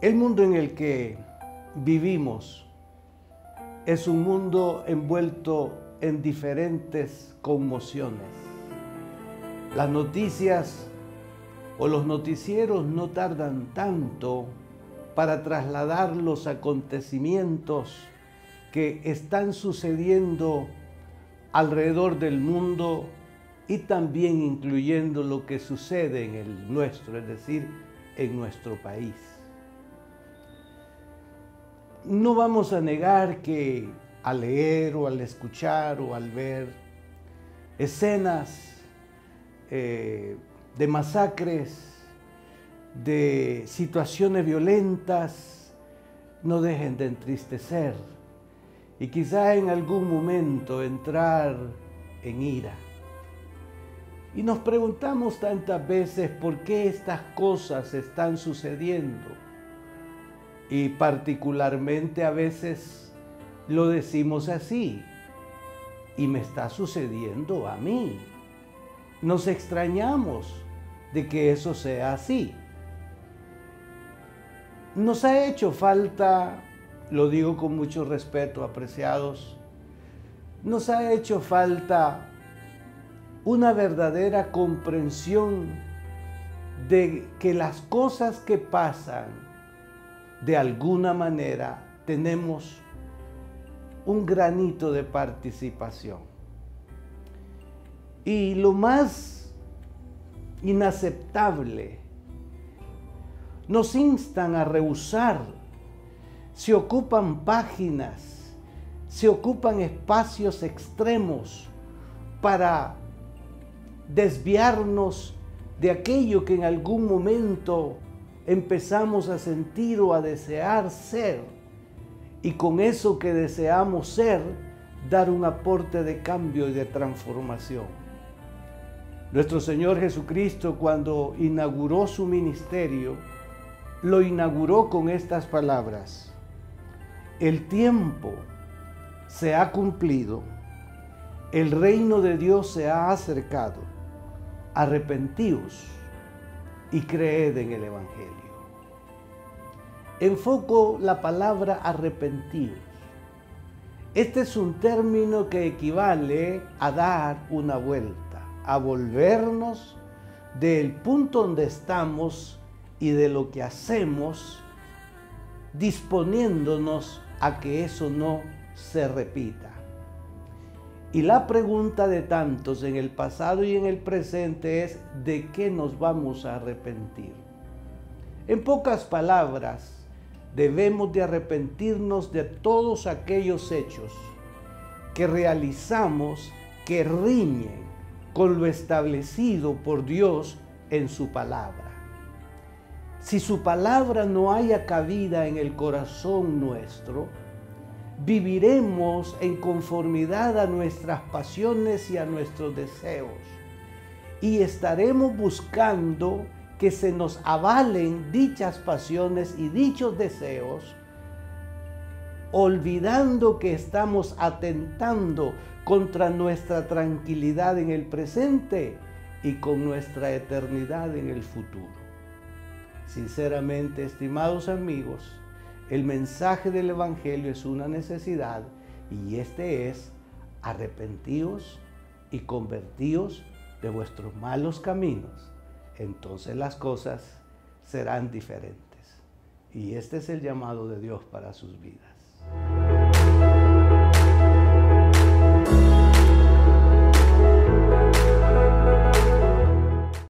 El mundo en el que vivimos es un mundo envuelto en diferentes conmociones. Las noticias o los noticieros no tardan tanto para trasladar los acontecimientos que están sucediendo alrededor del mundo y también incluyendo lo que sucede en el nuestro, es decir, en nuestro país. No vamos a negar que al leer o al escuchar o al ver escenas eh, de masacres, de situaciones violentas, no dejen de entristecer y quizá en algún momento entrar en ira. Y nos preguntamos tantas veces por qué estas cosas están sucediendo. Y particularmente a veces lo decimos así. Y me está sucediendo a mí. Nos extrañamos de que eso sea así. Nos ha hecho falta lo digo con mucho respeto, apreciados, nos ha hecho falta una verdadera comprensión de que las cosas que pasan, de alguna manera, tenemos un granito de participación. Y lo más inaceptable, nos instan a rehusar se ocupan páginas, se ocupan espacios extremos para desviarnos de aquello que en algún momento empezamos a sentir o a desear ser. Y con eso que deseamos ser, dar un aporte de cambio y de transformación. Nuestro Señor Jesucristo cuando inauguró su ministerio, lo inauguró con estas palabras el tiempo se ha cumplido, el reino de Dios se ha acercado, arrepentíos y creed en el Evangelio. Enfoco la palabra arrepentíos. Este es un término que equivale a dar una vuelta, a volvernos del punto donde estamos y de lo que hacemos, disponiéndonos a que eso no se repita. Y la pregunta de tantos en el pasado y en el presente es, ¿de qué nos vamos a arrepentir? En pocas palabras, debemos de arrepentirnos de todos aquellos hechos que realizamos que riñen con lo establecido por Dios en su palabra. Si su palabra no haya cabida en el corazón nuestro, viviremos en conformidad a nuestras pasiones y a nuestros deseos. Y estaremos buscando que se nos avalen dichas pasiones y dichos deseos, olvidando que estamos atentando contra nuestra tranquilidad en el presente y con nuestra eternidad en el futuro. Sinceramente, estimados amigos, el mensaje del Evangelio es una necesidad y este es arrepentíos y convertíos de vuestros malos caminos. Entonces las cosas serán diferentes. Y este es el llamado de Dios para sus vidas.